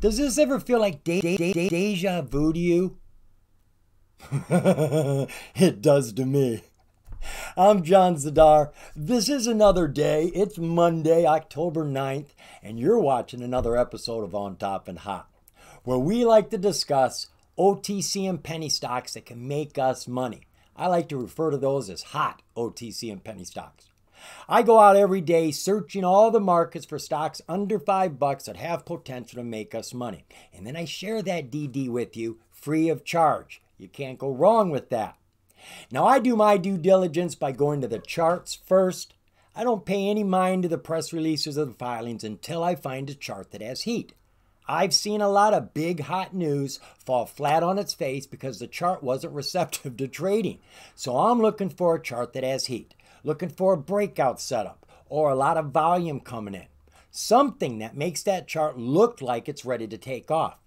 Does this ever feel like de- de- de- deja vu to you? it does to me. I'm John Zidar. This is another day. It's Monday, October 9th, and you're watching another episode of On Top and Hot, where we like to discuss OTC and penny stocks that can make us money. I like to refer to those as hot OTC and penny stocks. I go out every day searching all the markets for stocks under 5 bucks that have potential to make us money. And then I share that DD with you free of charge. You can't go wrong with that. Now, I do my due diligence by going to the charts first. I don't pay any mind to the press releases or the filings until I find a chart that has heat. I've seen a lot of big hot news fall flat on its face because the chart wasn't receptive to trading. So I'm looking for a chart that has heat, looking for a breakout setup or a lot of volume coming in. Something that makes that chart look like it's ready to take off.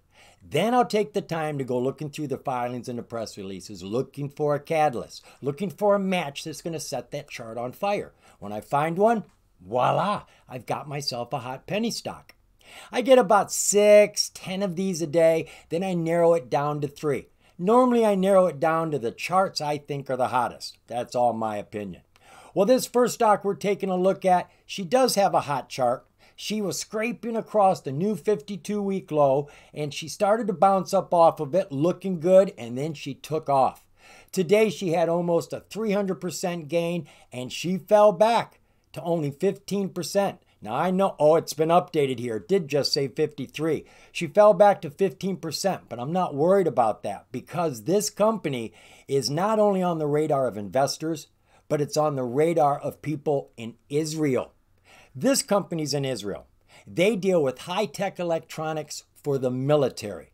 Then I'll take the time to go looking through the filings and the press releases, looking for a catalyst, looking for a match that's going to set that chart on fire. When I find one, voila, I've got myself a hot penny stock. I get about six, ten of these a day, then I narrow it down to three. Normally, I narrow it down to the charts I think are the hottest. That's all my opinion. Well, this first stock we're taking a look at, she does have a hot chart. She was scraping across the new 52 week low and she started to bounce up off of it, looking good, and then she took off. Today, she had almost a 300% gain and she fell back to only 15%. Now I know, oh, it's been updated here. It did just say 53. She fell back to 15%, but I'm not worried about that because this company is not only on the radar of investors, but it's on the radar of people in Israel. This company's in Israel. They deal with high tech electronics for the military.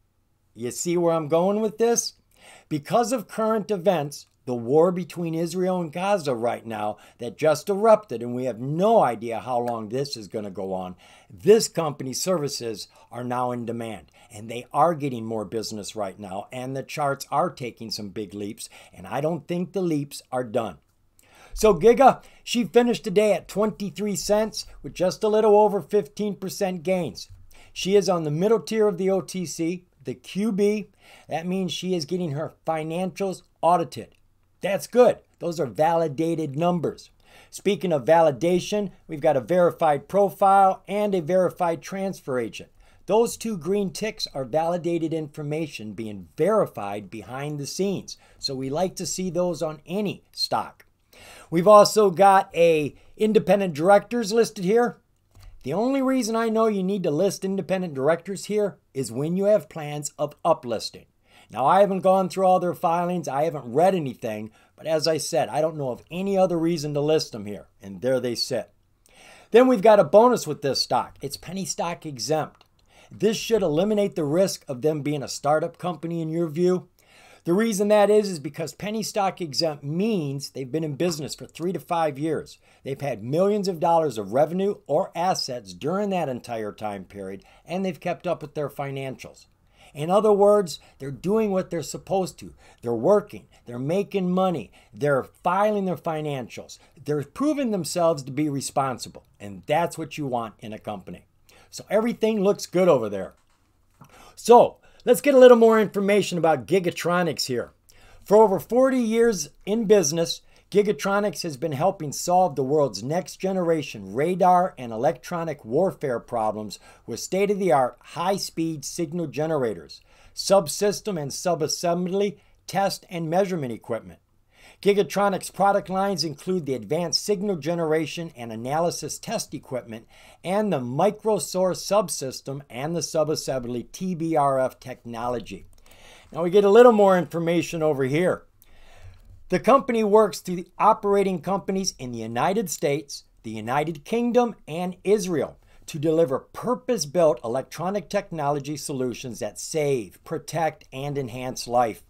You see where I'm going with this? Because of current events, the war between Israel and Gaza right now that just erupted, and we have no idea how long this is going to go on. This company's services are now in demand, and they are getting more business right now, and the charts are taking some big leaps, and I don't think the leaps are done. So Giga, she finished today at 23 cents with just a little over 15% gains. She is on the middle tier of the OTC, the QB. That means she is getting her financials audited. That's good. Those are validated numbers. Speaking of validation, we've got a verified profile and a verified transfer agent. Those two green ticks are validated information being verified behind the scenes. So we like to see those on any stock. We've also got a independent directors listed here. The only reason I know you need to list independent directors here is when you have plans of uplisting. Now, I haven't gone through all their filings, I haven't read anything, but as I said, I don't know of any other reason to list them here, and there they sit. Then we've got a bonus with this stock it's penny stock exempt. This should eliminate the risk of them being a startup company in your view. The reason that is is because penny stock exempt means they've been in business for three to five years. They've had millions of dollars of revenue or assets during that entire time period, and they've kept up with their financials. In other words, they're doing what they're supposed to. They're working, they're making money, they're filing their financials, they're proving themselves to be responsible. And that's what you want in a company. So everything looks good over there. So, Let's get a little more information about Gigatronics here. For over 40 years in business, Gigatronics has been helping solve the world's next generation radar and electronic warfare problems with state of the art high speed signal generators, subsystem and subassembly, test and measurement equipment. Gigatronics product lines include the advanced signal generation and analysis test equipment and the microsource subsystem and the subassembly TBRF technology. Now we get a little more information over here. The company works through the operating companies in the United States, the United Kingdom, and Israel to deliver purpose built electronic technology solutions that save, protect, and enhance life.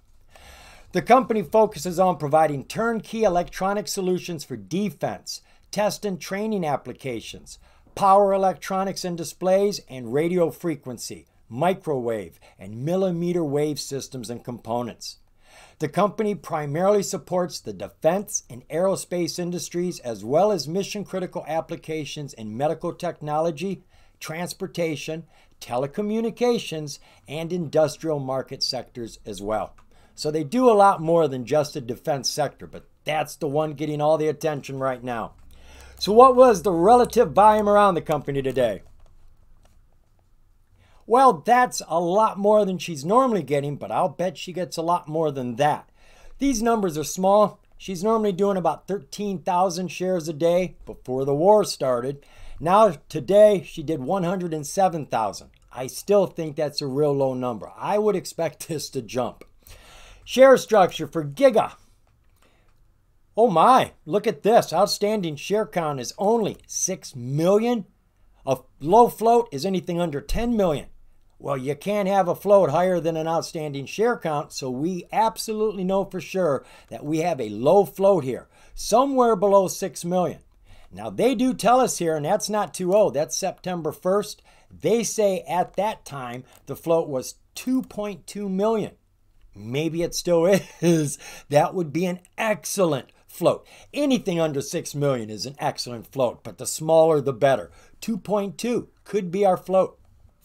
The company focuses on providing turnkey electronic solutions for defense, test and training applications, power electronics and displays, and radio frequency, microwave, and millimeter wave systems and components. The company primarily supports the defense and aerospace industries as well as mission critical applications in medical technology, transportation, telecommunications, and industrial market sectors as well. So they do a lot more than just the defense sector, but that's the one getting all the attention right now. So, what was the relative volume around the company today? Well, that's a lot more than she's normally getting, but I'll bet she gets a lot more than that. These numbers are small. She's normally doing about 13,000 shares a day before the war started. Now, today, she did 107,000. I still think that's a real low number. I would expect this to jump. Share structure for Giga. Oh my, look at this. Outstanding share count is only 6 million. A low float is anything under 10 million. Well, you can't have a float higher than an outstanding share count, so we absolutely know for sure that we have a low float here, somewhere below 6 million. Now, they do tell us here, and that's not too old, that's September 1st. They say at that time the float was 2.2 million. Maybe it still is. That would be an excellent float. Anything under 6 million is an excellent float, but the smaller the better. 2.2 could be our float.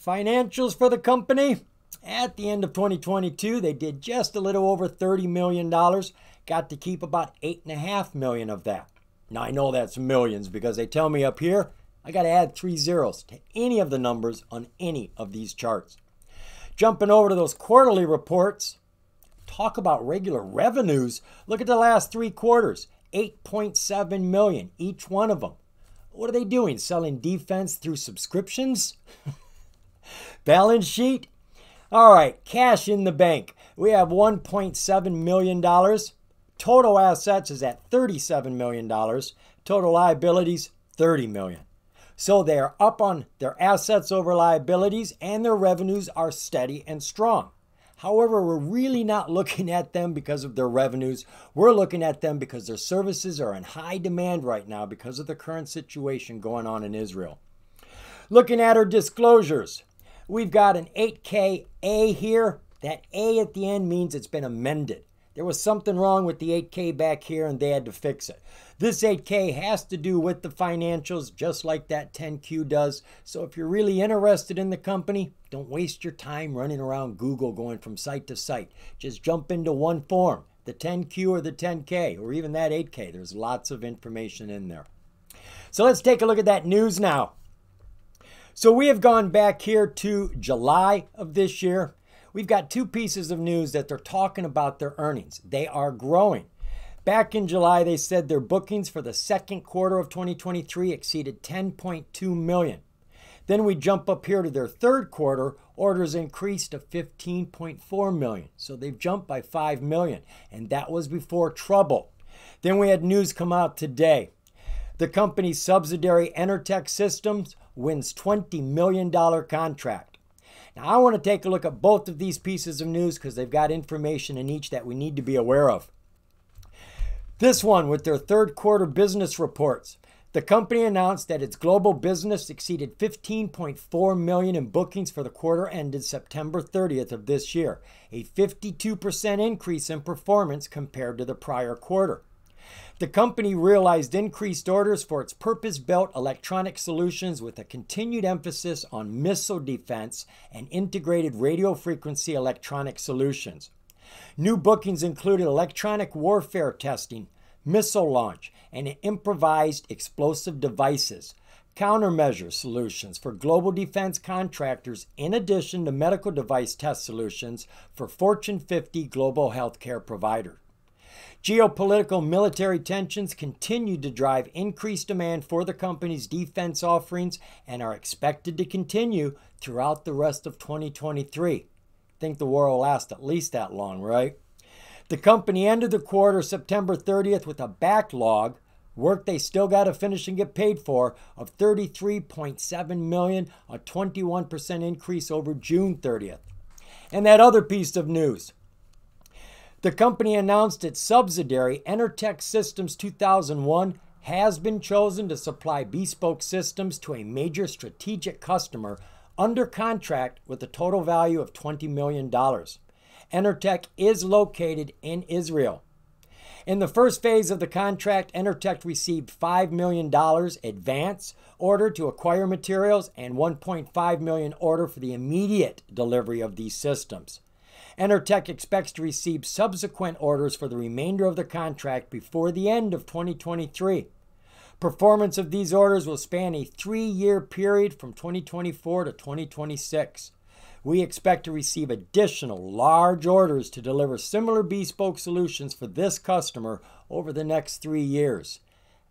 Financials for the company. At the end of 2022, they did just a little over $30 million. Got to keep about 8.5 million of that. Now, I know that's millions because they tell me up here I got to add three zeros to any of the numbers on any of these charts. Jumping over to those quarterly reports, talk about regular revenues. Look at the last three quarters 8.7 million, each one of them. What are they doing? Selling defense through subscriptions? Balance sheet. All right, cash in the bank. We have $1.7 million. Total assets is at $37 million. Total liabilities, 30 million. So they are up on their assets over liabilities and their revenues are steady and strong. However, we're really not looking at them because of their revenues. We're looking at them because their services are in high demand right now because of the current situation going on in Israel. Looking at our disclosures, we've got an 8K A here. That A at the end means it's been amended. There was something wrong with the 8K back here and they had to fix it. This 8K has to do with the financials just like that 10Q does. So if you're really interested in the company, don't waste your time running around Google going from site to site. Just jump into one form, the 10Q or the 10K or even that 8K. There's lots of information in there. So let's take a look at that news now. So we have gone back here to July of this year we've got two pieces of news that they're talking about their earnings. They are growing. Back in July, they said their bookings for the second quarter of 2023 exceeded 10.2 million. Then we jump up here to their third quarter, orders increased to 15.4 million. So they've jumped by 5 million, and that was before trouble. Then we had news come out today. The company's subsidiary Enertec Systems wins $20 million contract. Now, I want to take a look at both of these pieces of news because they've got information in each that we need to be aware of. This one with their third quarter business reports. The company announced that its global business exceeded 15.4 million in bookings for the quarter ended September 30th of this year, a 52% increase in performance compared to the prior quarter. The company realized increased orders for its purpose built electronic solutions with a continued emphasis on missile defense and integrated radio frequency electronic solutions. New bookings included electronic warfare testing, missile launch, and improvised explosive devices, countermeasure solutions for global defense contractors, in addition to medical device test solutions for Fortune 50 global healthcare providers. Geopolitical military tensions continue to drive increased demand for the company's defense offerings and are expected to continue throughout the rest of 2023. I think the war will last at least that long, right? The company ended the quarter September 30th with a backlog, work they still got to finish and get paid for, of 33.7 million, a 21% increase over June 30th. And that other piece of news, the company announced its subsidiary, Enertec Systems 2001, has been chosen to supply bespoke systems to a major strategic customer under contract with a total value of $20 million. Enertec is located in Israel. In the first phase of the contract, Enertec received $5 million advance order to acquire materials and 1.5 million order for the immediate delivery of these systems. Enertec expects to receive subsequent orders for the remainder of the contract before the end of 2023. Performance of these orders will span a three year period from 2024 to 2026. We expect to receive additional large orders to deliver similar bespoke solutions for this customer over the next three years.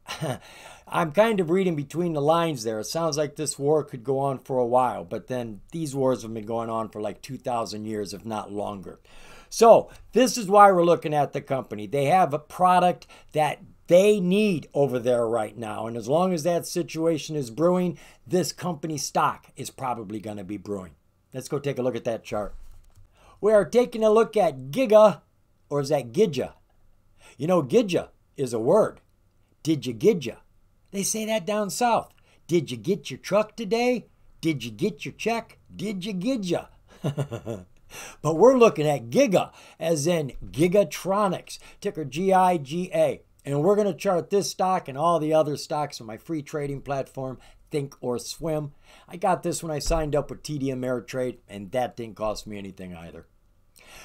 I'm kind of reading between the lines there. It sounds like this war could go on for a while, but then these wars have been going on for like 2,000 years, if not longer. So, this is why we're looking at the company. They have a product that they need over there right now. And as long as that situation is brewing, this company stock is probably going to be brewing. Let's go take a look at that chart. We are taking a look at Giga, or is that Gidja? You know, Gidja is a word. Did you Gidja? They say that down south. Did you get your truck today? Did you get your check? Did you Gidja? but we're looking at Giga, as in Gigatronics, ticker G I G A. And we're going to chart this stock and all the other stocks on my free trading platform, Think or Swim. I got this when I signed up with TD Ameritrade, and that didn't cost me anything either.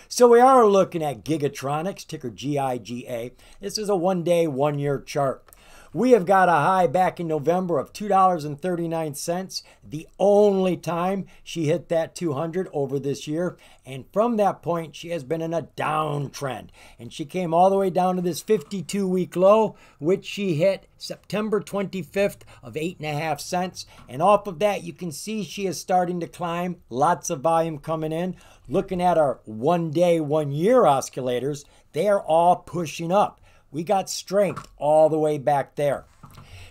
So we are looking at Gigatronics, ticker GIGA. This is a one day, one year chart. We have got a high back in November of $2.39, the only time she hit that 200 over this year. And from that point, she has been in a downtrend. And she came all the way down to this 52 week low, which she hit September 25th of 8.5 cents. And off of that, you can see she is starting to climb. Lots of volume coming in. Looking at our one day, one year oscillators, they are all pushing up. We got strength all the way back there.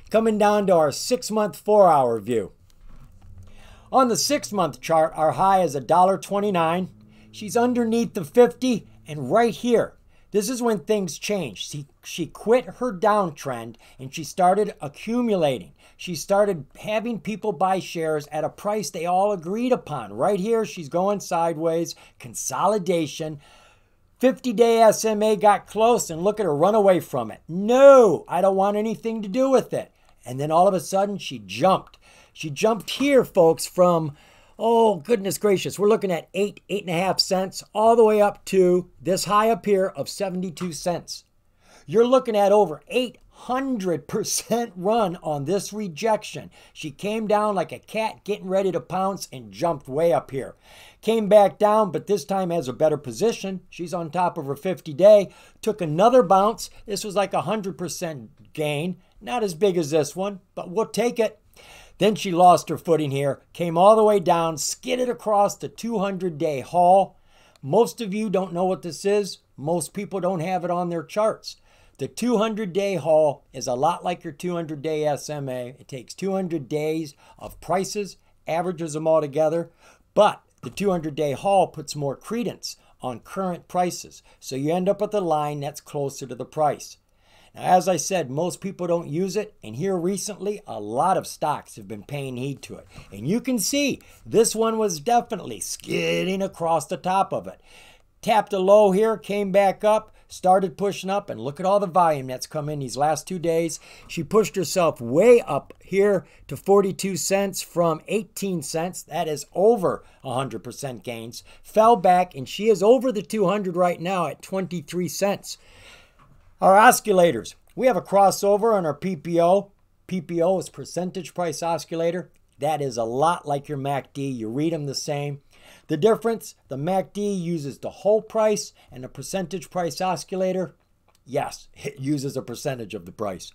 Coming down to our six month, four hour view. On the six month chart, our high is $1.29. She's underneath the 50 and right here. This is when things changed. She, she quit her downtrend and she started accumulating. She started having people buy shares at a price they all agreed upon. Right here, she's going sideways, consolidation. 50 day SMA got close and look at her run away from it. No, I don't want anything to do with it. And then all of a sudden she jumped. She jumped here, folks, from, oh, goodness gracious, we're looking at eight, eight and a half cents, all the way up to this high up here of 72 cents. You're looking at over 800% run on this rejection. She came down like a cat getting ready to pounce and jumped way up here. Came back down, but this time has a better position. She's on top of her 50 day. Took another bounce. This was like a 100% gain. Not as big as this one, but we'll take it. Then she lost her footing here, came all the way down, skidded across the 200 day Hull. Most of you don't know what this is. Most people don't have it on their charts. The 200 day Hull is a lot like your 200 day SMA. It takes 200 days of prices, averages them all together, but the 200 day Hull puts more credence on current prices, so you end up with a line that's closer to the price. Now, as I said, most people don't use it, and here recently, a lot of stocks have been paying heed to it. And you can see this one was definitely skidding across the top of it. Tapped a low here, came back up, started pushing up, and look at all the volume that's come in these last two days. She pushed herself way up here to 42 cents from 18 cents. That is over 100% gains. Fell back, and she is over the 200 right now at 23 cents. Our oscillators. We have a crossover on our PPO. PPO is percentage price oscillator. That is a lot like your MACD. You read them the same. The difference, the MACD uses the whole price and the percentage price oscillator, yes, it uses a percentage of the price.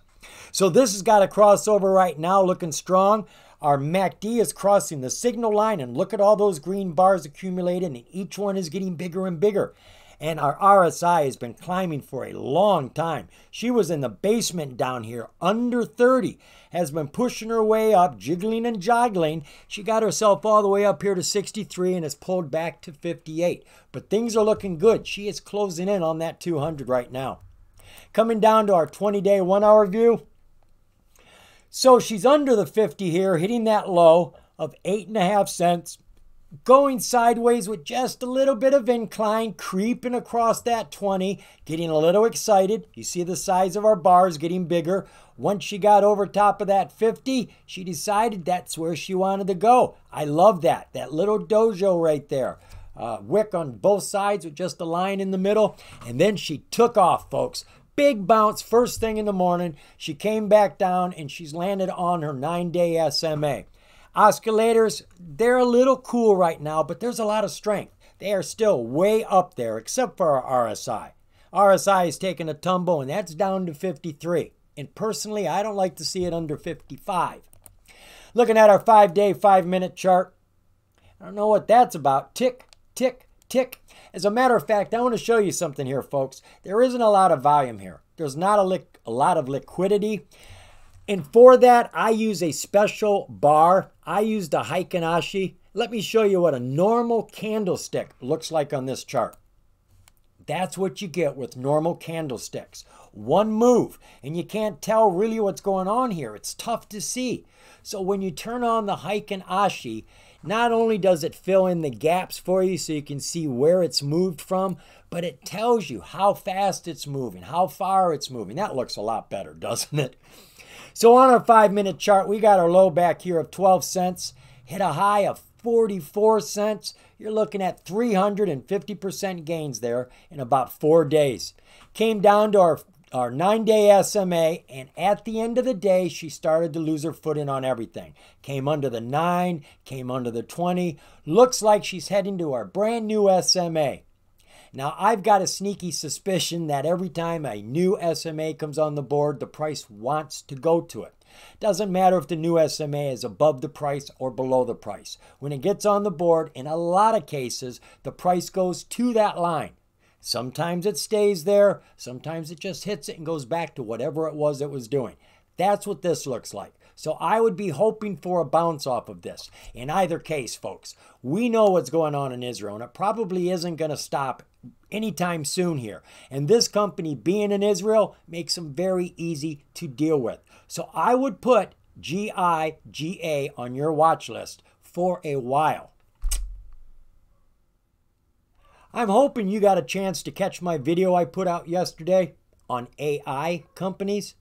So this has got a crossover right now looking strong. Our MACD is crossing the signal line and look at all those green bars accumulated and each one is getting bigger and bigger and our RSI has been climbing for a long time. She was in the basement down here, under 30, has been pushing her way up, jiggling and joggling. She got herself all the way up here to 63 and has pulled back to 58. But things are looking good. She is closing in on that 200 right now. Coming down to our 20 day, one hour view. So she's under the 50 here, hitting that low of eight and a half cents. Going sideways with just a little bit of incline, creeping across that 20, getting a little excited. You see the size of our bars getting bigger. Once she got over top of that 50, she decided that's where she wanted to go. I love that. That little doji right there. Uh, wick on both sides with just a line in the middle. And then she took off, folks. Big bounce first thing in the morning. She came back down and she's landed on her nine day SMA. Oscillators, they're a little cool right now, but there's a lot of strength. They are still way up there, except for our RSI. RSI is taking a tumble, and that's down to 53. And personally, I don't like to see it under 55. Looking at our five day, five minute chart, I don't know what that's about. Tick, tick, tick. As a matter of fact, I want to show you something here, folks. There isn't a lot of volume here. There's not a, a lot of liquidity. And for that, I use a special bar. I use the Heikin Ashi. Let me show you what a normal candlestick looks like on this chart. That's what you get with normal candlesticks. One move, and you can't tell really what's going on here. It's tough to see. So when you turn on the Heikin Ashi, not only does it fill in the gaps for you so you can see where it's moved from, but it tells you how fast it's moving, how far it's moving. That looks a lot better, doesn't it? So on our five minute chart, we got our low back here of 12 cents, hit a high of 44 cents. You're looking at 350% gains there in about four days. Came down to our, our nine day SMA, and at the end of the day, she started to lose her footing on everything. Came under the nine, came under the 20. Looks like she's heading to our brand new SMA. Now, I've got a sneaky suspicion that every time a new SMA comes on the board, the price wants to go to it. Doesn't matter if the new SMA is above the price or below the price. When it gets on the board, in a lot of cases, the price goes to that line. Sometimes it stays there, sometimes it just hits it and goes back to whatever it was it was doing. That's what this looks like. So I would be hoping for a bounce off of this. In either case, folks, we know what's going on in Israel, and it probably isn't going to stop anytime soon here. And this company being in Israel makes them very easy to deal with. So I would put GIGA on your watch list for a while. I'm hoping you got a chance to catch my video I put out yesterday on AI companies.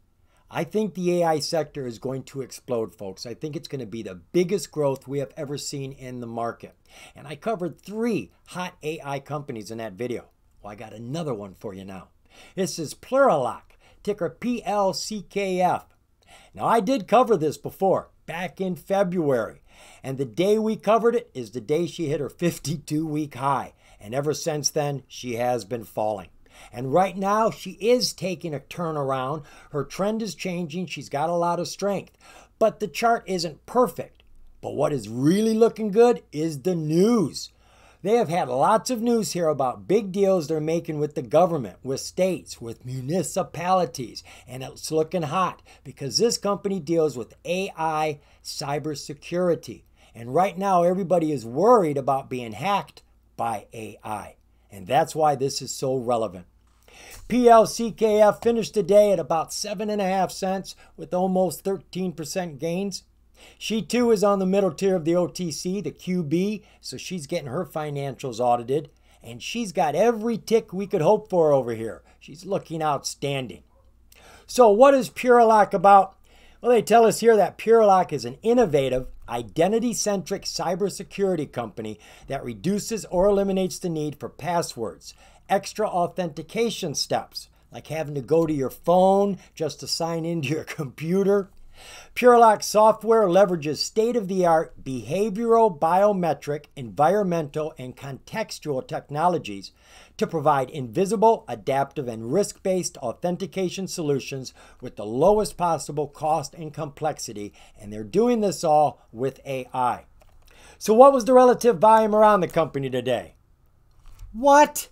I think the AI sector is going to explode, folks. I think it's going to be the biggest growth we have ever seen in the market. And I covered three hot AI companies in that video. Well, I got another one for you now. This is Plurilock, ticker PLCKF. Now, I did cover this before, back in February. And the day we covered it is the day she hit her 52 week high. And ever since then, she has been falling. And right now, she is taking a turnaround. Her trend is changing. She's got a lot of strength. But the chart isn't perfect. But what is really looking good is the news. They have had lots of news here about big deals they're making with the government, with states, with municipalities, and it's looking hot because this company deals with AI cybersecurity. And right now, everybody is worried about being hacked by AI. And that's why this is so relevant. PLCKF finished the day at about 7.5 cents with almost 13% gains. She too is on the middle tier of the OTC, the QB, so she's getting her financials audited. And she's got every tick we could hope for over here. She's looking outstanding. So, what is Plurilock about? Well, they tell us here that Plurilock is an innovative, identity centric cybersecurity company that reduces or eliminates the need for passwords, extra authentication steps, like having to go to your phone just to sign into your computer. Plurilock software leverages state of the art behavioral, biometric, environmental, and contextual technologies to provide invisible, adaptive, and risk based authentication solutions with the lowest possible cost and complexity. And they're doing this all with AI. So, what was the relative volume around the company today? What?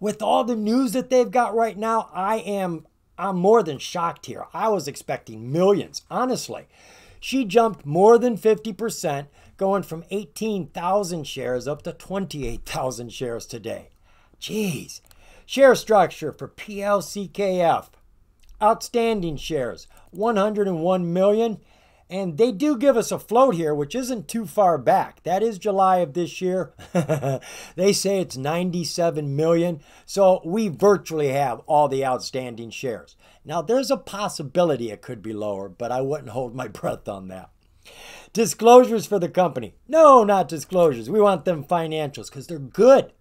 With all the news that they've got right now, I am I'm more than shocked here. I was expecting millions, honestly. She jumped more than 50%, going from 18,000 shares up to 28,000 shares today. Jeez. Share structure for PLCKF. Outstanding shares 101 million. And they do give us a float here, which isn't too far back. That is July of this year. they say it's 97 million. So we virtually have all the outstanding shares. Now, there's a possibility it could be lower, but I wouldn't hold my breath on that. Disclosures for the company. No, not disclosures. We want them financials because they're good.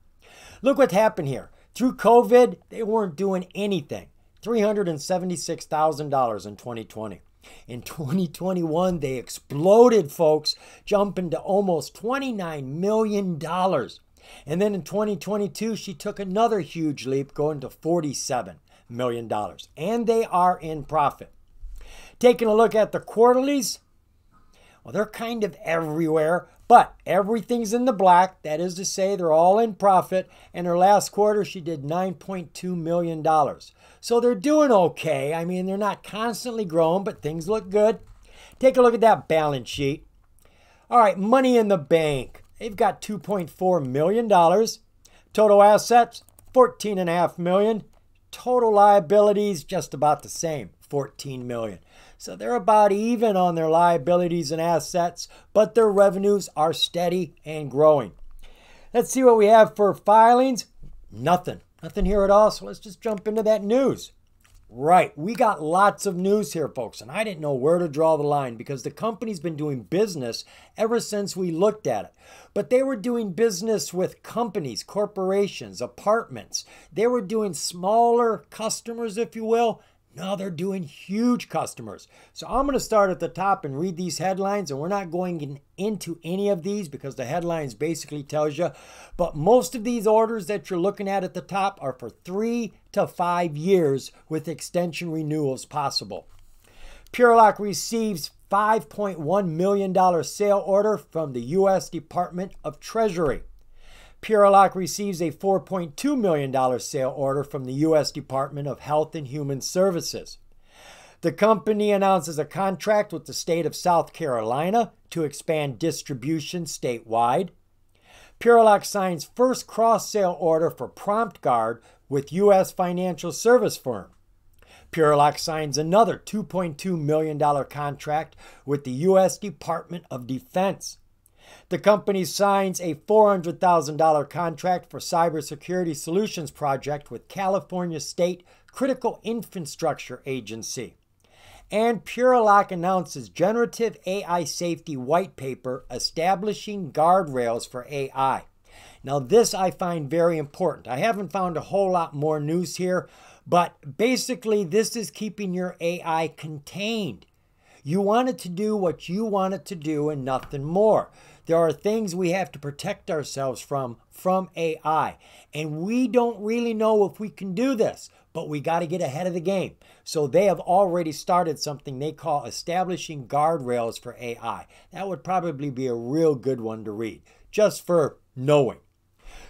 Look what happened here. Through COVID, they weren't doing anything. $376,000 in 2020. In 2021, they exploded, folks, jumping to almost $29 million. And then in 2022, she took another huge leap, going to $47 million. And they are in profit. Taking a look at the quarterlies, well, they're kind of everywhere, but everything's in the black. That is to say, they're all in profit. And her last quarter, she did $9.2 million. So they're doing okay. I mean, they're not constantly growing, but things look good. Take a look at that balance sheet. All right, money in the bank. They've got $2.4 million. Total assets, 14.5 million. Total liabilities, just about the same, $14 million. So they're about even on their liabilities and assets, but their revenues are steady and growing. Let's see what we have for filings. Nothing. Nothing here at all. So let's just jump into that news. Right, we got lots of news here, folks, and I didn't know where to draw the line because the company's been doing business ever since we looked at it. But they were doing business with companies, corporations, apartments. They were doing smaller customers, if you will, now they're doing huge customers. So I'm going to start at the top and read these headlines, and we're not going in, into any of these because the headlines basically tells you. But most of these orders that you're looking at at the top are for three to five years with extension renewals possible. Plurilock receives $5.1 million sale order from the U.S. Department of Treasury. Plurilock receives a $4.2 million sale order from the U.S. Department of Health and Human Services. The company announces a contract with the state of South Carolina to expand distribution statewide. Plurilock signs first cross sale order for PromptGuard with U.S. financial service firm. Plurilock signs another $2.2 million contract with the U.S. Department of Defense. The company signs a $400,000 contract for cybersecurity solutions project with California State Critical Infrastructure Agency. And Plurilock announces generative AI safety white paper establishing guardrails for AI. Now, this I find very important. I haven't found a whole lot more news here, but basically, this is keeping your AI contained. You want it to do what you want it to do and nothing more. There are things we have to protect ourselves from from AI. And we don't really know if we can do this, but we got to get ahead of the game. So they have already started something they call establishing guardrails for AI. That would probably be a real good one to read, just for knowing.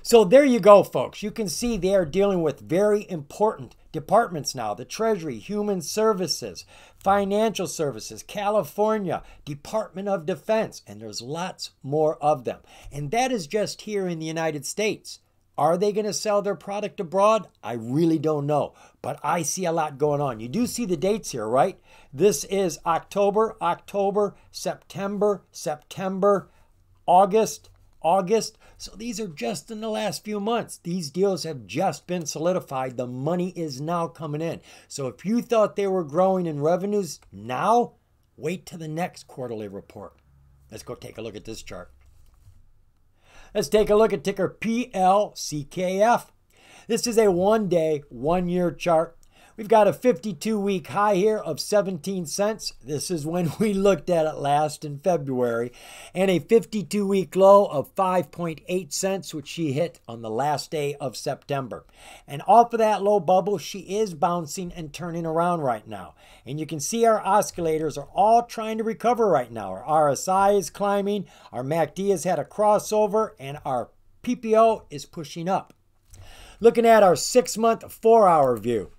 So there you go, folks. You can see they are dealing with very important departments now the Treasury, Human Services, Financial Services, California, Department of Defense, and there's lots more of them. And that is just here in the United States. Are they going to sell their product abroad? I really don't know, but I see a lot going on. You do see the dates here, right? This is October, October, September, September, August, August. So these are just in the last few months. These deals have just been solidified. The money is now coming in. So if you thought they were growing in revenues now, wait to the next quarterly report. Let's go take a look at this chart. Let's take a look at ticker PLCKF. This is a one day, one year chart. We've got a 52 week high here of 17 cents. This is when we looked at it last in February. And a 52 week low of 5.8 cents, which she hit on the last day of September. And off of that low bubble, she is bouncing and turning around right now. And you can see our oscillators are all trying to recover right now. Our RSI is climbing, our MACD has had a crossover, and our PPO is pushing up. Looking at our six month, four hour view.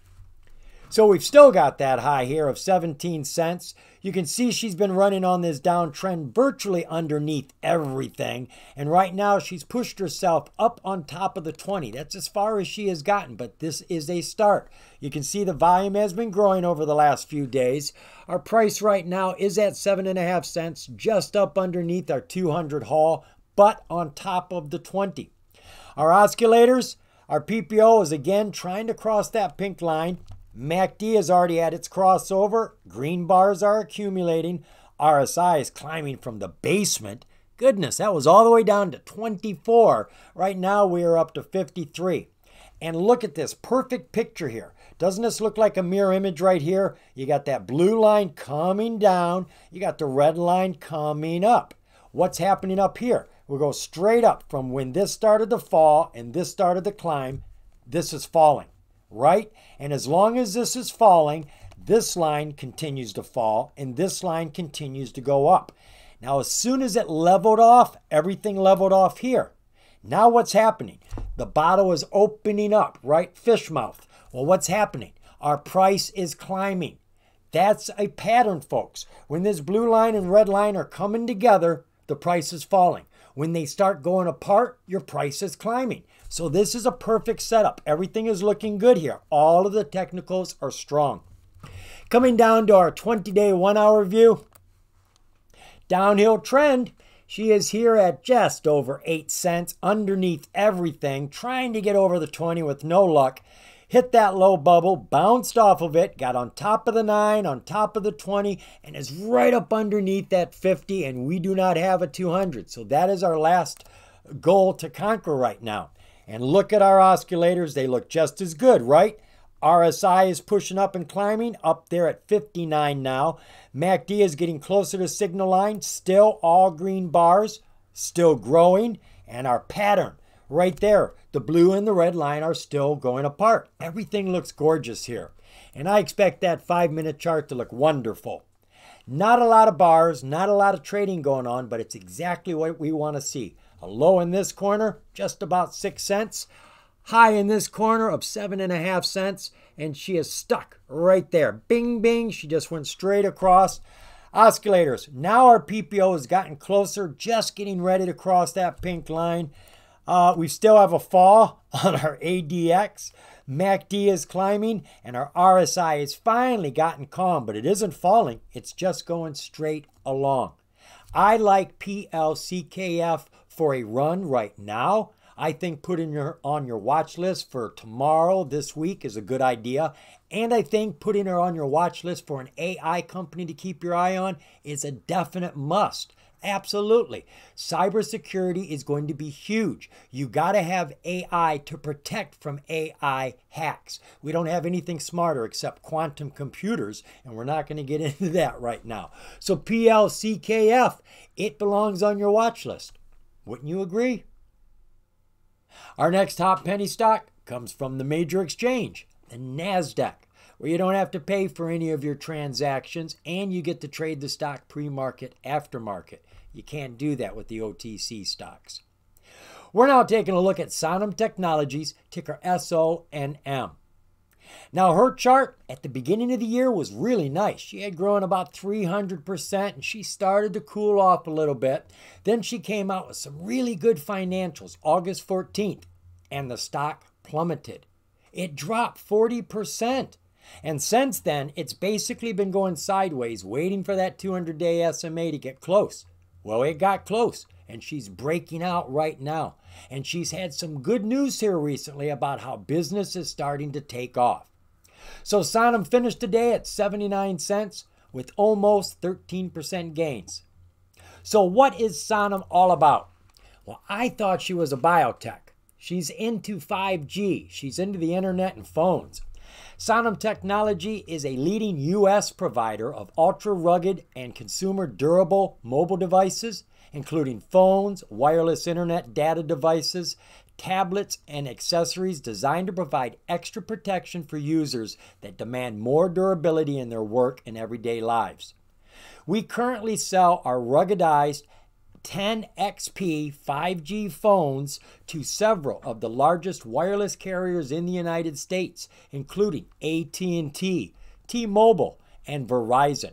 So we've still got that high here of 17 cents. You can see she's been running on this downtrend virtually underneath everything. And right now she's pushed herself up on top of the 20. That's as far as she has gotten, but this is a start. You can see the volume has been growing over the last few days. Our price right now is at seven and a half cents, just up underneath our 200 Hull, but on top of the 20. Our oscillators, our PPO is again trying to cross that pink line. MACD is already at its crossover. Green bars are accumulating. RSI is climbing from the basement. Goodness, that was all the way down to 24. Right now we are up to 53. And look at this perfect picture here. Doesn't this look like a mirror image right here? You got that blue line coming down. You got the red line coming up. What's happening up here? We go straight up from when this started to fall and this started to climb. This is falling right? And as long as this is falling, this line continues to fall and this line continues to go up. Now, as soon as it leveled off, everything leveled off here. Now, what's happening? The bottle is opening up, right? Fish mouth. Well, what's happening? Our price is climbing. That's a pattern, folks. When this blue line and red line are coming together, the price is falling. When they start going apart, your price is climbing. So this is a perfect setup. Everything is looking good here. All of the technicals are strong. Coming down to our 20-day one-hour view. Downhill trend. She is here at just over 8 cents underneath everything, trying to get over the 20 with no luck. Hit that low bubble, bounced off of it, got on top of the 9, on top of the 20, and is right up underneath that 50, and we do not have a 200. So that is our last goal to conquer right now. And look at our oscillators, they look just as good, right? RSI is pushing up and climbing, up there at 59 now. MACD is getting closer to signal line, still all green bars, still growing. And our pattern right there, the blue and the red line are still going apart. Everything looks gorgeous here. And I expect that five minute chart to look wonderful. Not a lot of bars, not a lot of trading going on, but it's exactly what we want to see. A low in this corner, just about six cents. High in this corner of seven and a half cents. And she is stuck right there. Bing, bing. She just went straight across. Oscillators. Now our PPO has gotten closer, just getting ready to cross that pink line. Uh, we still have a fall on our ADX. MACD is climbing and our RSI has finally gotten calm, but it isn't falling. It's just going straight along. I like PLCKF for a run right now. I think putting her on your watch list for tomorrow, this week, is a good idea. And I think putting her on your watch list for an AI company to keep your eye on is a definite must. Absolutely. Cybersecurity is going to be huge. You got to have AI to protect from AI hacks. We don't have anything smarter except quantum computers, and we're not going to get into that right now. So, PLCKF, it belongs on your watch list. Wouldn't you agree? Our next top penny stock comes from the major exchange, the NASDAQ, where you don't have to pay for any of your transactions and you get to trade the stock pre market, aftermarket. You can't do that with the OTC stocks. We're now taking a look at Sonim Technologies, ticker SONM. Now, her chart at the beginning of the year was really nice. She had grown about 300% and she started to cool off a little bit. Then she came out with some really good financials August 14th, and the stock plummeted. It dropped 40%. And since then, it's basically been going sideways, waiting for that 200 day SMA to get close. Well, it got close, and she's breaking out right now. And she's had some good news here recently about how business is starting to take off. So Sonim finished today at 79 cents with almost 13% gains. So what is Sonim all about? Well, I thought she was a biotech. She's into 5G. She's into the internet and phones. Sonim Technology is a leading U.S. provider of ultra rugged and consumer durable mobile devices, including phones, wireless internet data devices, tablets, and accessories designed to provide extra protection for users that demand more durability in their work and everyday lives. We currently sell our ruggedized 10XP 5G phones to several of the largest wireless carriers in the United States, including AT&T, T-Mobile, and Verizon.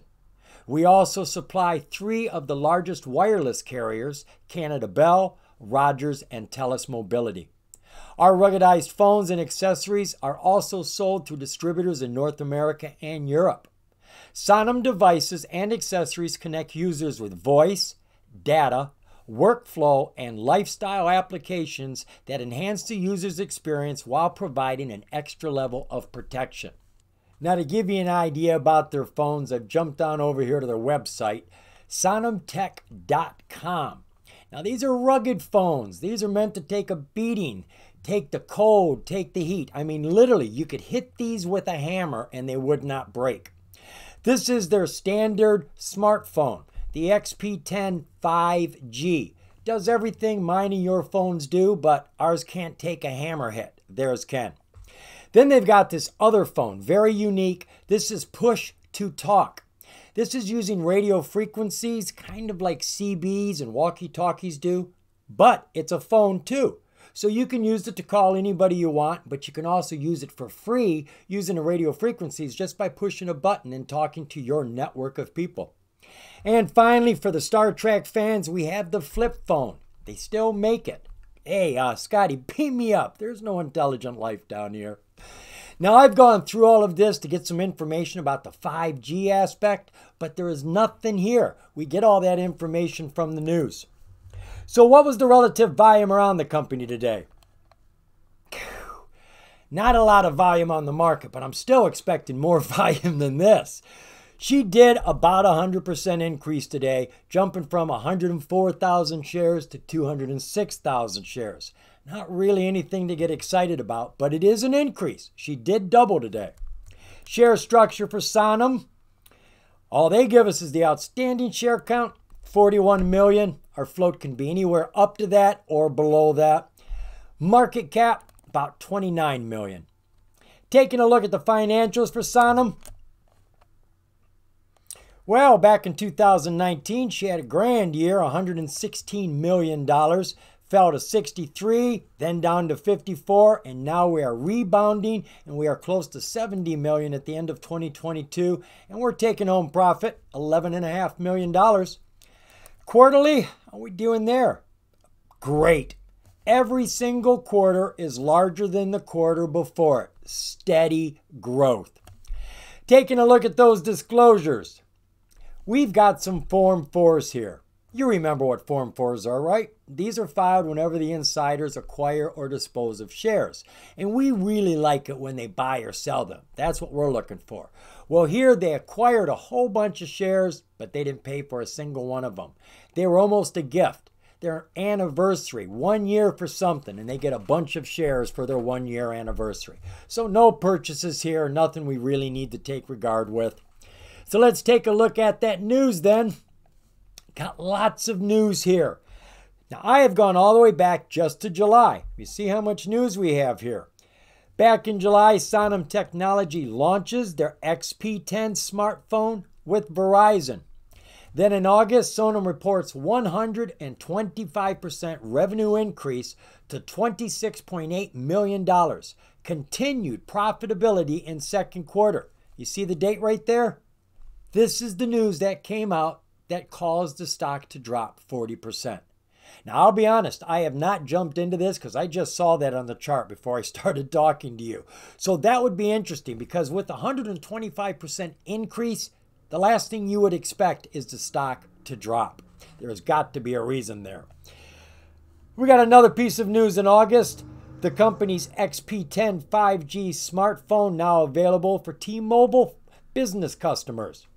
We also supply 3 of the largest wireless carriers, Canada Bell, Rogers, and Telus Mobility. Our ruggedized phones and accessories are also sold through distributors in North America and Europe. Sonim devices and accessories connect users with voice, data, workflow, and lifestyle applications that enhance the user's experience while providing an extra level of protection. Now, to give you an idea about their phones, I've jumped on over here to their website, sonimtech.com. Now, these are rugged phones. These are meant to take a beating, take the cold, take the heat. I mean, literally, you could hit these with a hammer and they would not break. This is their standard smartphone the XP10 5G. Does everything mine and your phones do, but ours can't take a hammer hit. Theirs can. Then they've got this other phone, very unique. This is push to talk. This is using radio frequencies, kind of like CBs and walkie talkies do, but it's a phone too. So you can use it to call anybody you want, but you can also use it for free using the radio frequencies just by pushing a button and talking to your network of people. And finally, for the Star Trek fans, we have the flip phone. They still make it. Hey, uh, Scotty, beam me up. There's no intelligent life down here. Now, I've gone through all of this to get some information about the 5G aspect, but there is nothing here. We get all that information from the news. So, what was the relative volume around the company today? Not a lot of volume on the market, but I'm still expecting more volume than this. She did about a 100% increase today, jumping from 104,000 shares to 206,000 shares. Not really anything to get excited about, but it is an increase. She did double today. Share structure for Sonim. All they give us is the outstanding share count, 41 million. Our float can be anywhere up to that or below that. Market cap, about 29 million. Taking a look at the financials for Sonim, well, back in 2019, she had a grand year, $116 million, fell to 63, then down to 54, and now we are rebounding and we are close to 70 million at the end of 2022, and we're taking home profit, $11.5 million. Quarterly, how are we doing there? Great. Every single quarter is larger than the quarter before it. Steady growth. Taking a look at those disclosures. We've got some Form 4s here. You remember what Form 4s are, right? These are filed whenever the insiders acquire or dispose of shares. And we really like it when they buy or sell them. That's what we're looking for. Well, here they acquired a whole bunch of shares, but they didn't pay for a single one of them. They were almost a gift. Their anniversary, one year for something, and they get a bunch of shares for their one year anniversary. So, no purchases here, nothing we really need to take regard with. So let's take a look at that news then. Got lots of news here. Now, I have gone all the way back just to July. You see how much news we have here. Back in July, Sonim Technology launches their XP10 smartphone with Verizon. Then in August, Sonim reports 125% revenue increase to $26.8 million. Continued profitability in second quarter. You see the date right there? This is the news that came out that caused the stock to drop 40%. Now, I'll be honest, I have not jumped into this because I just saw that on the chart before I started talking to you. So that would be interesting because with 125% increase, the last thing you would expect is the stock to drop. There's got to be a reason there. We got another piece of news in August. The company's XP10 5G smartphone now available for T-Mobile business customers.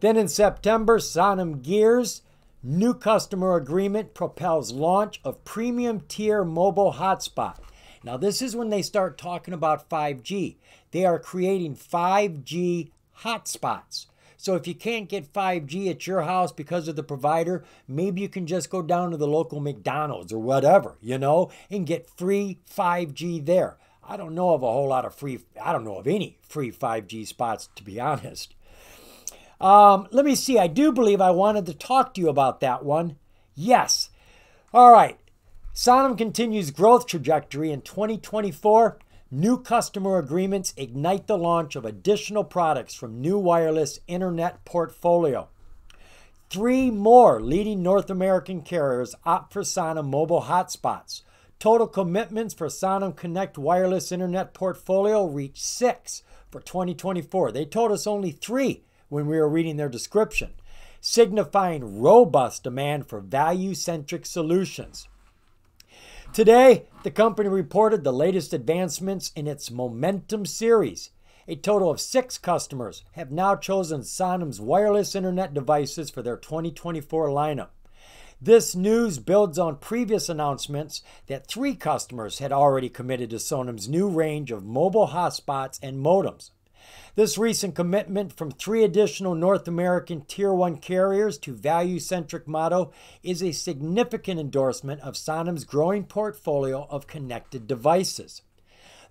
Then in September, Sonim Gears new customer agreement propels launch of premium tier mobile hotspot. Now this is when they start talking about 5G. They are creating 5G hotspots. So if you can't get 5G at your house because of the provider, maybe you can just go down to the local McDonald's or whatever, you know, and get free 5G there. I don't know of a whole lot of free, I don't know of any free 5G spots, to be honest. Um, let me see. I do believe I wanted to talk to you about that one. Yes. All right. Sonim continues growth trajectory in 2024. New customer agreements ignite the launch of additional products from new wireless internet portfolio. Three more leading North American carriers opt for Sonim mobile hotspots. Total commitments for Sonim Connect wireless internet portfolio reach six for 2024. They told us only three when we were reading their description, signifying robust demand for value centric solutions. Today, the company reported the latest advancements in its Momentum series. A total of six customers have now chosen Sonim's wireless internet devices for their 2024 lineup. This news builds on previous announcements that three customers had already committed to Sonim's new range of mobile hotspots and modems. This recent commitment from three additional North American Tier 1 carriers to value centric motto is a significant endorsement of Sonim's growing portfolio of connected devices.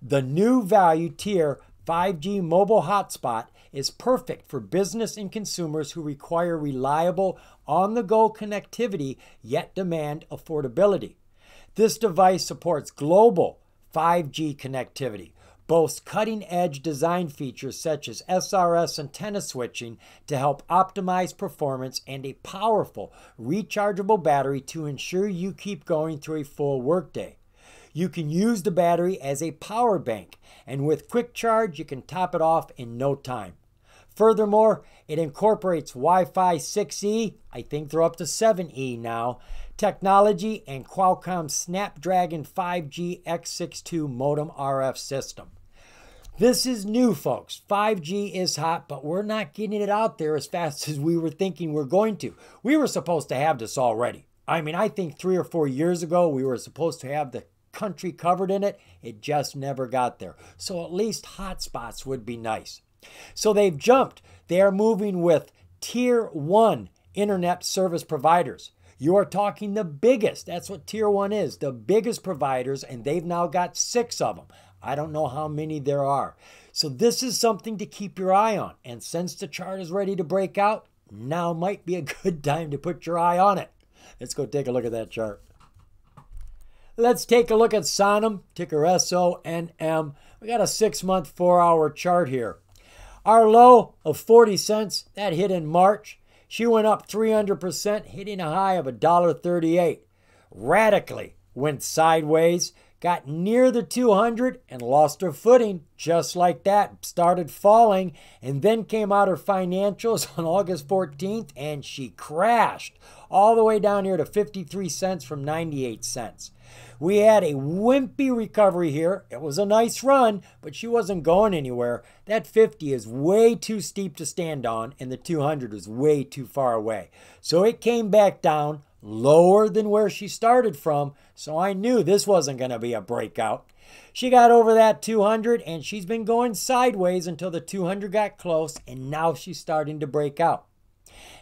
The new value tier 5G mobile hotspot is perfect for business and consumers who require reliable, on the go connectivity yet demand affordability. This device supports global 5G connectivity boasts cutting edge design features such as SRS antenna switching to help optimize performance and a powerful rechargeable battery to ensure you keep going through a full workday. You can use the battery as a power bank, and with quick charge, you can top it off in no time. Furthermore, it incorporates Wi Fi 6E, I think they're up to 7E now, technology and Qualcomm Snapdragon 5G X62 modem RF system. This is new, folks. 5G is hot, but we're not getting it out there as fast as we were thinking we're going to. We were supposed to have this already. I mean, I think three or four years ago, we were supposed to have the country covered in it. It just never got there. So at least hotspots would be nice. So they've jumped. They are moving with tier one internet service providers. You are talking the biggest. That's what tier one is the biggest providers, and they've now got six of them. I don't know how many there are. So, this is something to keep your eye on. And since the chart is ready to break out, now might be a good time to put your eye on it. Let's go take a look at that chart. Let's take a look at Sonim, ticker S O N M. We got a six month, four hour chart here. Our low of 40 cents, that hit in March. She went up 300%, hitting a high of $1.38. Radically went sideways, got near the 200 and lost her footing just like that. Started falling and then came out her financials on August 14th and she crashed all the way down here to 53 cents from 98 cents. We had a wimpy recovery here. It was a nice run, but she wasn't going anywhere. That 50 is way too steep to stand on, and the 200 is way too far away. So it came back down lower than where she started from, so I knew this wasn't going to be a breakout. She got over that 200 and she's been going sideways until the 200 got close, and now she's starting to break out.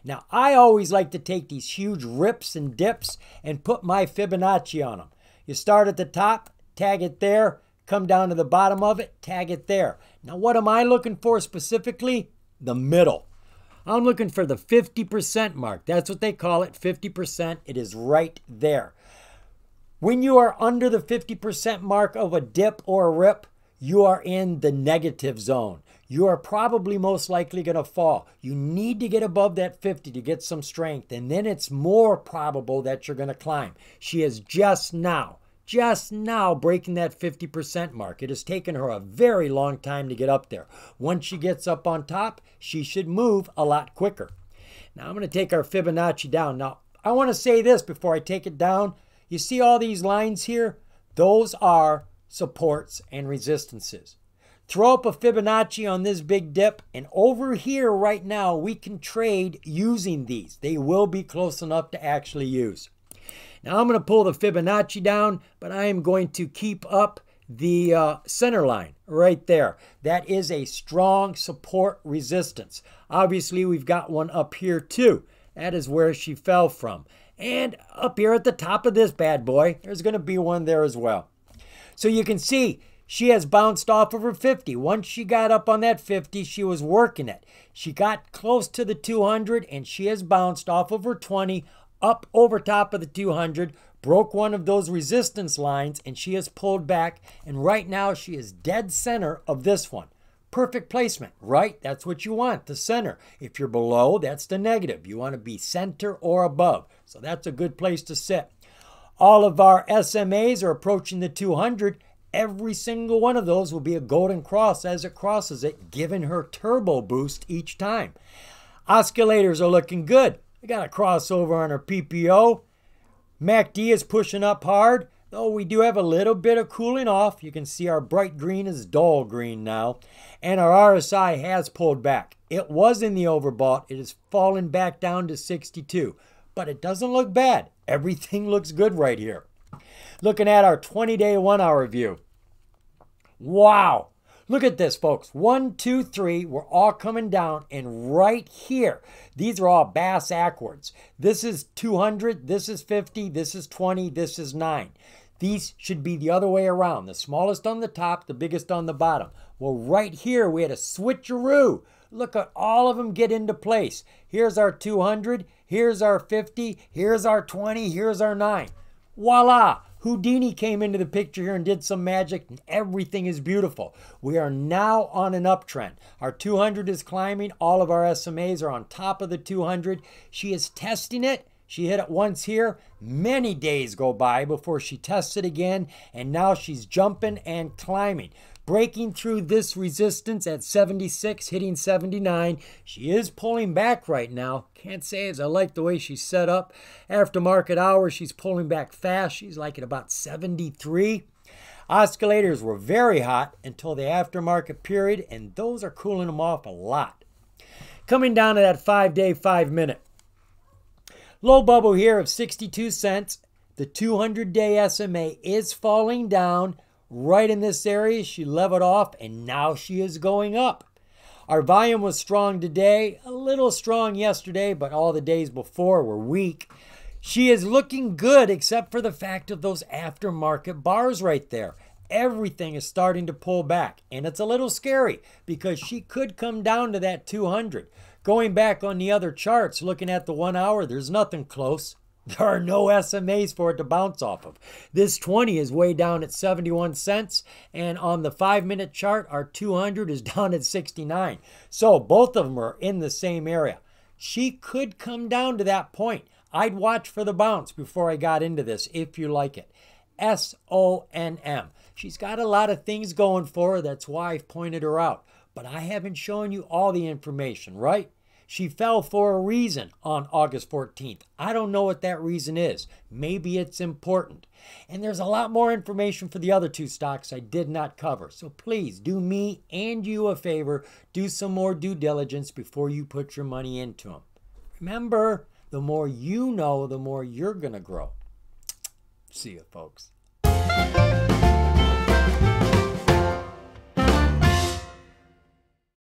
Now, I always like to take these huge rips and dips and put my Fibonacci on them. You start at the top, tag it there, come down to the bottom of it, tag it there. Now, what am I looking for specifically? The middle. I'm looking for the 50% mark. That's what they call it 50%. It is right there. When you are under the 50% mark of a dip or a rip, you are in the negative zone. You are probably most likely going to fall. You need to get above that 50 to get some strength, and then it's more probable that you're going to climb. She is just now, just now breaking that 50% mark. It has taken her a very long time to get up there. Once she gets up on top, she should move a lot quicker. Now I'm going to take our Fibonacci down. Now, I want to say this before I take it down. You see all these lines here? Those are supports, and resistances. Throw up a Fibonacci on this big dip, and over here right now, we can trade using these. They will be close enough to actually use. Now I'm going to pull the Fibonacci down, but I am going to keep up the uh, center line right there. That is a strong support resistance. Obviously, we've got one up here too. That is where she fell from. And up here at the top of this bad boy, there's going to be one there as well. So you can see she has bounced off of her 50. Once she got up on that 50, she was working it. She got close to the 200 and she has bounced off of her 20 up over top of the 200, broke one of those resistance lines, and she has pulled back. And right now, she is dead center of this one. Perfect placement, right? That's what you want, the center. If you're below, that's the negative. You want to be center or above. So that's a good place to sit. All of our SMAs are approaching the 200. Every single one of those will be a golden cross as it crosses it, giving her turbo boost each time. Oscillators are looking good. We got a crossover on our PPO. MACD is pushing up hard, though we do have a little bit of cooling off. You can see our bright green is dull green now. And our RSI has pulled back. It was in the overbought. It has fallen back down to 62. But it doesn't look bad. Everything looks good right here. Looking at our 20-day one-hour view. Wow. Look at this, folks. One, two, three. We're all coming down. And right here, these are all Bass Ackwards. This is 200. This is 50. This is 20. This is 9. These should be the other way around. The smallest on the top, the biggest on the bottom. Well, right here, we had a switcheroo. Look at all of them get into place. Here's our 200. Here's our 50. Here's our 20. Here's our 9. Voila! Houdini came into the picture here and did some magic, and everything is beautiful. We are now on an uptrend. Our 200 is climbing. All of our SMAs are on top of the 200. She is testing it. She hit it once here. Many days go by before she tests it again, and now she's jumping and climbing breaking through this resistance at 76, hitting 79. She is pulling back right now. Can't say as I like the way she's set up. Aftermarket hours, she's pulling back fast. She's like at about 73. Oscillators were very hot until the aftermarket period, and those are cooling them off a lot. Coming down to that five day, five minute. Low bubble here of 62 cents. The 200 day SMA is falling down right in this area. She leveled off and now she is going up. Our volume was strong today, a little strong yesterday, but all the days before were weak. She is looking good except for the fact of those aftermarket bars right there. Everything is starting to pull back, and it's a little scary because she could come down to that 200. Going back on the other charts, looking at the one hour, there's nothing close. There are no SMAs for it to bounce off of. This 20 is way down at 71 cents, and on the five minute chart, our 200 is down at 69. So both of them are in the same area. She could come down to that point. I'd watch for the bounce before I got into this if you like it. S O N M. She's got a lot of things going for her. That's why I've pointed her out. But I haven't shown you all the information, right? She fell for a reason on August 14th. I don't know what that reason is. Maybe it's important. And there's a lot more information for the other two stocks I did not cover. So please do me and you a favor. Do some more due diligence before you put your money into them. Remember, the more you know, the more you're going to grow. See you, folks.